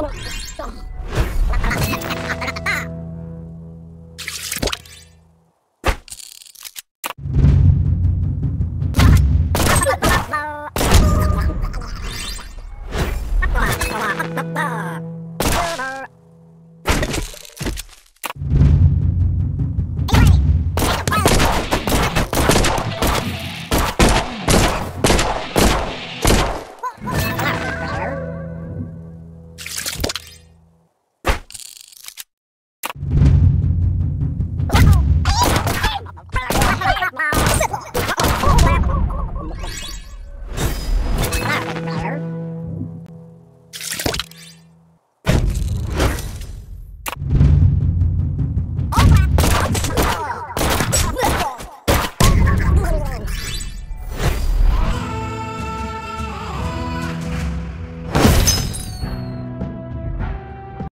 하나